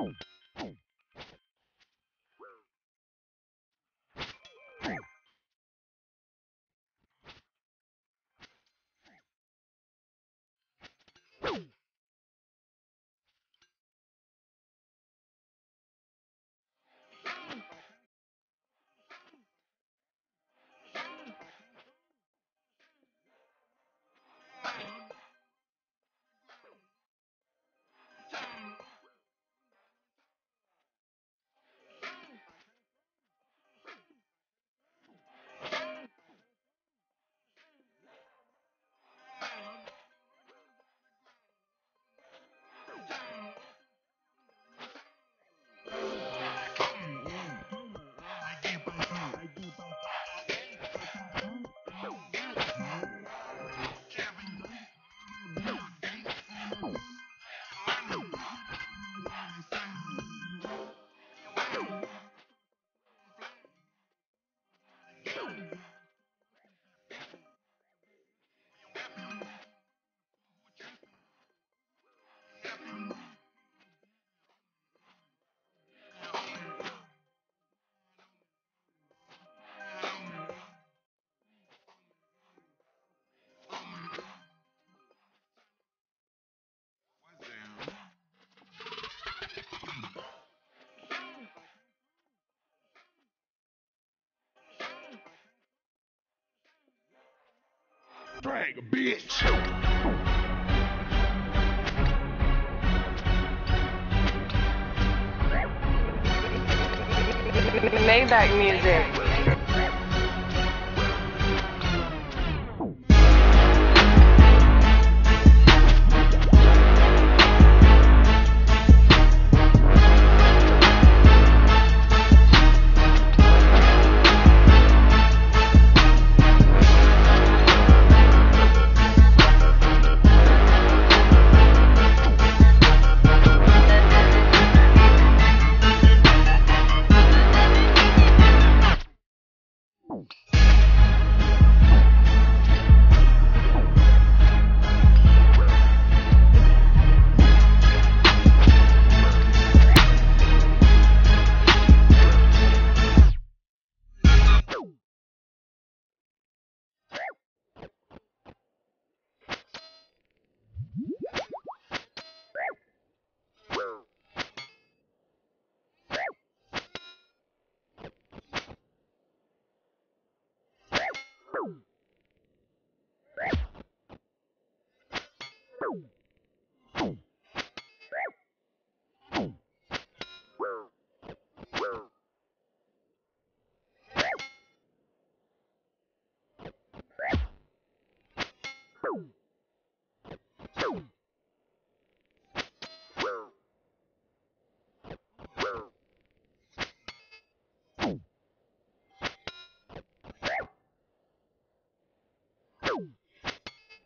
Oh. nigga, bitch. Maybach music. Woo!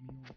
me on.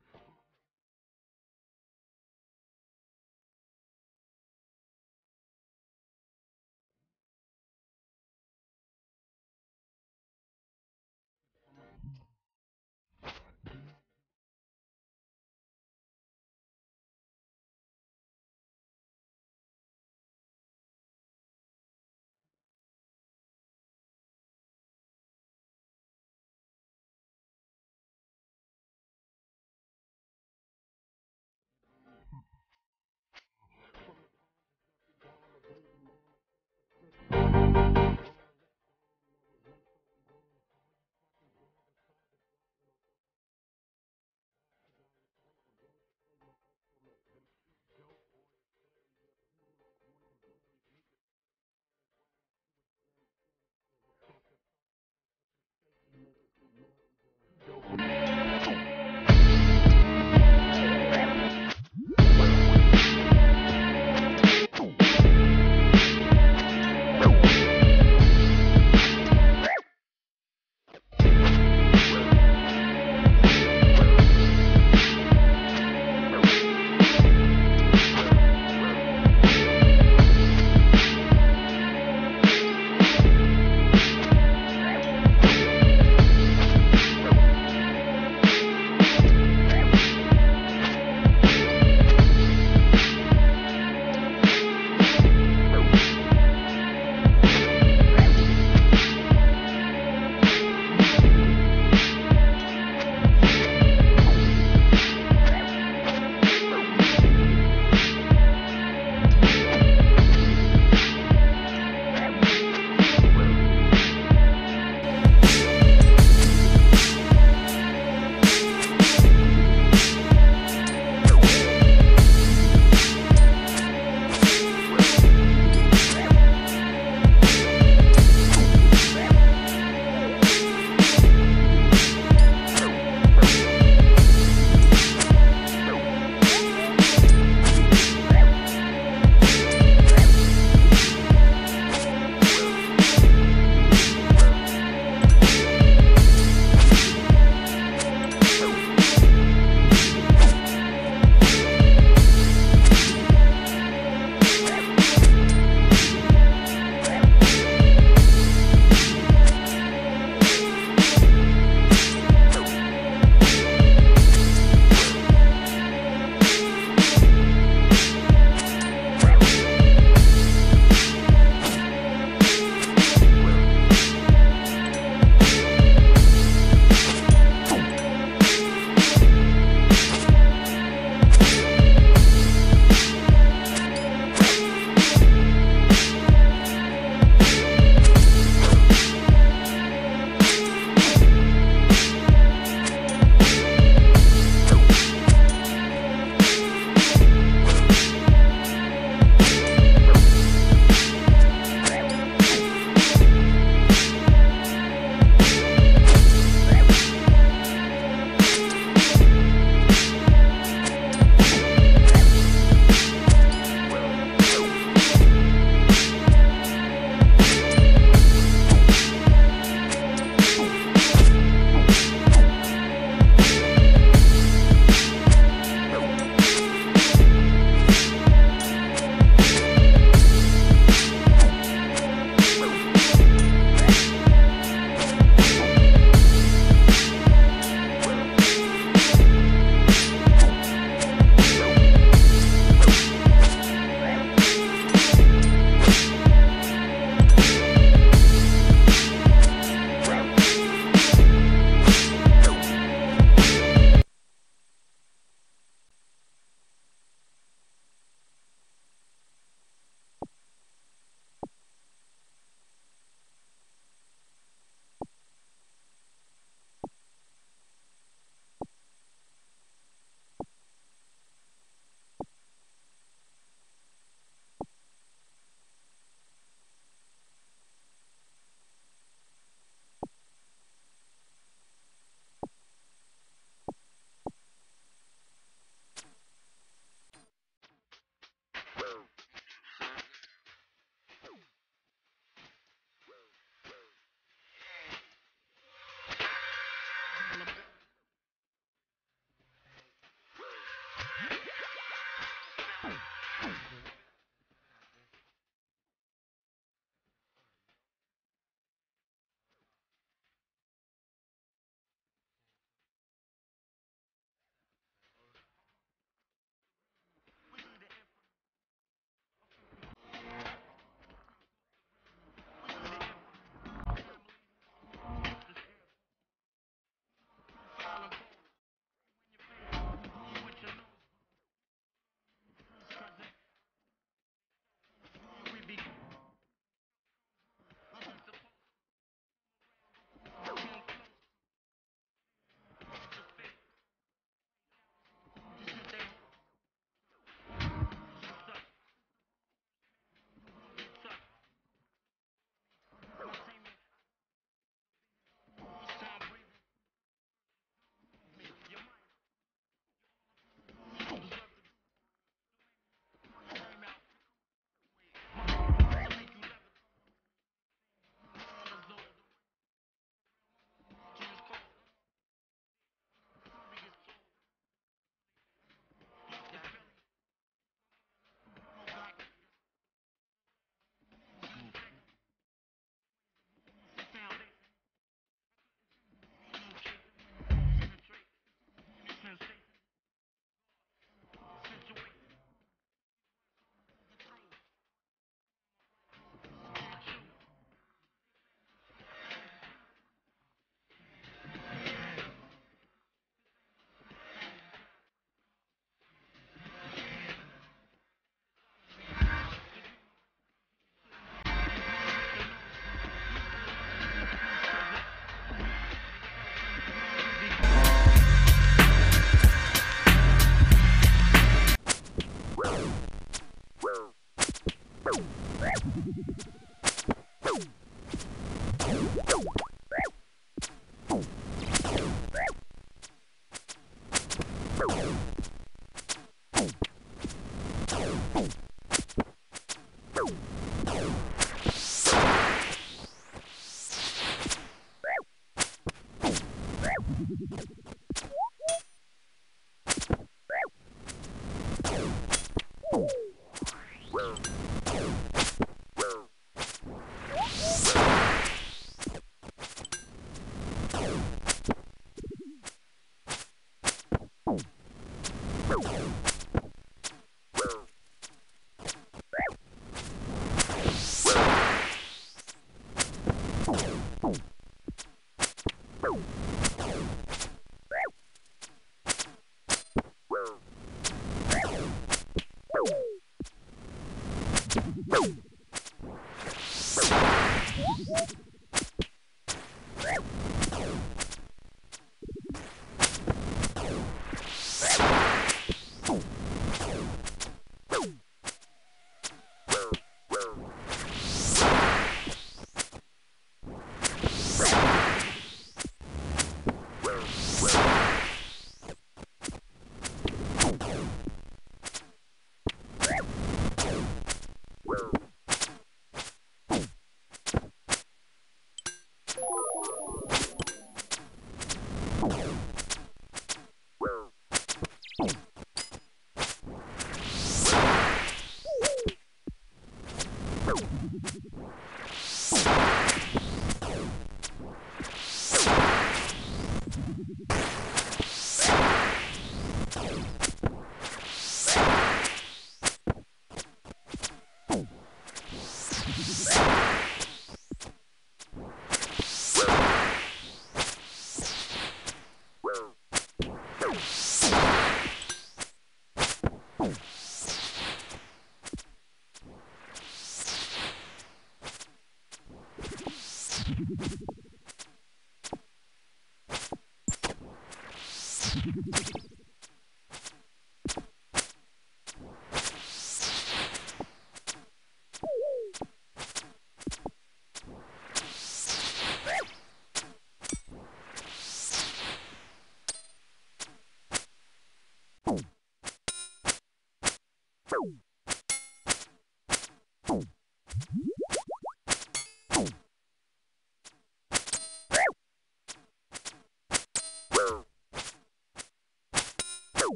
Boom!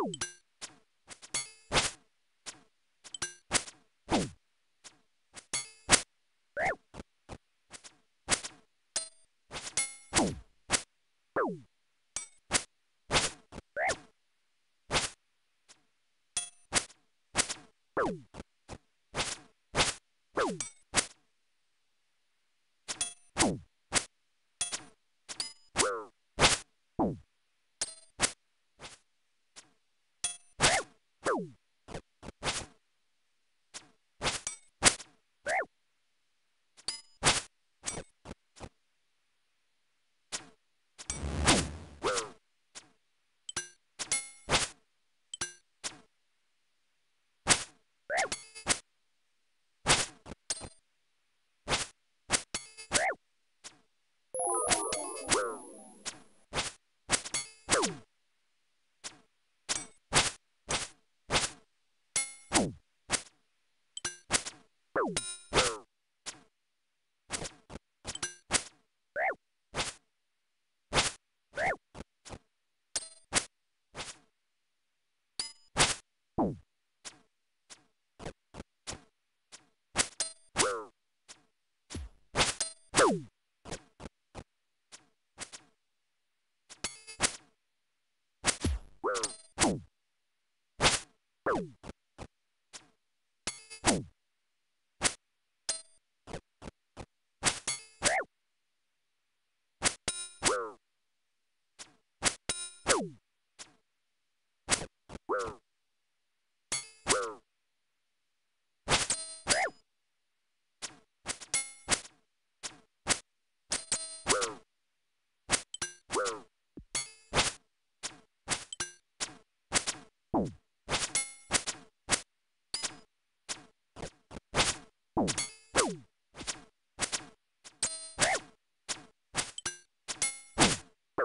Boom!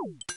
you